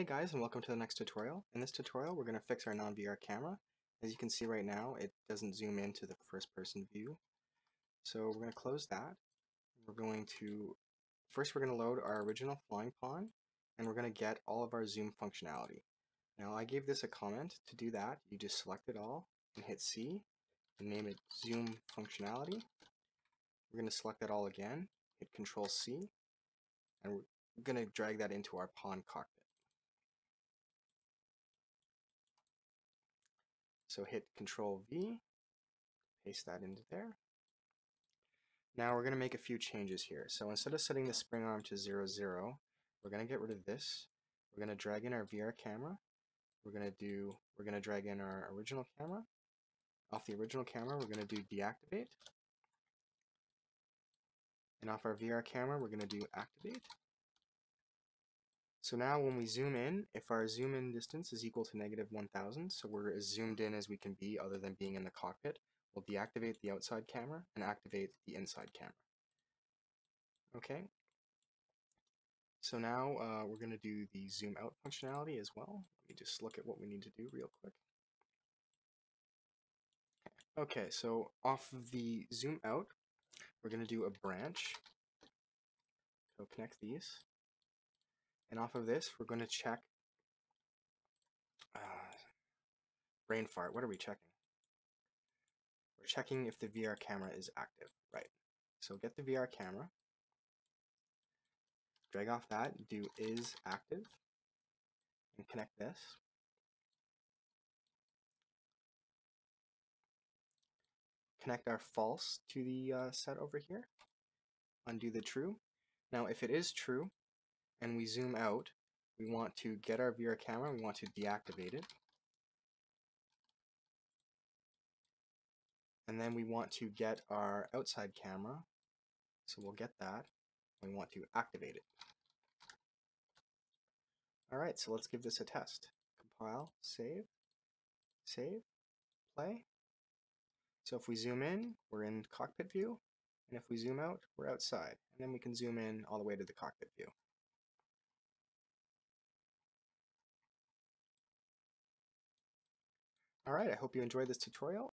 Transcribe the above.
Hey guys and welcome to the next tutorial. In this tutorial we're going to fix our non-VR camera. As you can see right now it doesn't zoom into the first person view. So we're going to close that. We're going to, first we're going to load our original flying pawn and we're going to get all of our zoom functionality. Now I gave this a comment. To do that you just select it all and hit C and name it zoom functionality. We're going to select that all again, hit control C and we're going to drag that into our pawn cockpit. So hit Control V, paste that into there. Now we're going to make a few changes here. So instead of setting the spring arm to 0, 0, we're going to get rid of this. We're going to drag in our VR camera. We're going to do, we're going to drag in our original camera. Off the original camera, we're going to do deactivate. And off our VR camera, we're going to do activate. So now when we zoom in, if our zoom in distance is equal to negative 1000, so we're as zoomed in as we can be other than being in the cockpit, we'll deactivate the outside camera and activate the inside camera. Okay. So now uh, we're going to do the zoom out functionality as well. Let me just look at what we need to do real quick. Okay, so off of the zoom out, we're going to do a branch. So connect these. And off of this, we're going to check uh, brain fart. What are we checking? We're checking if the VR camera is active, right? So get the VR camera, drag off that, do is active, and connect this. Connect our false to the uh, set over here. Undo the true. Now, if it is true, and we zoom out, we want to get our VR camera, we want to deactivate it. And then we want to get our outside camera, so we'll get that. We want to activate it. Alright, so let's give this a test. Compile, save, save, play. So if we zoom in, we're in cockpit view, and if we zoom out, we're outside. And then we can zoom in all the way to the cockpit view. Alright, I hope you enjoyed this tutorial.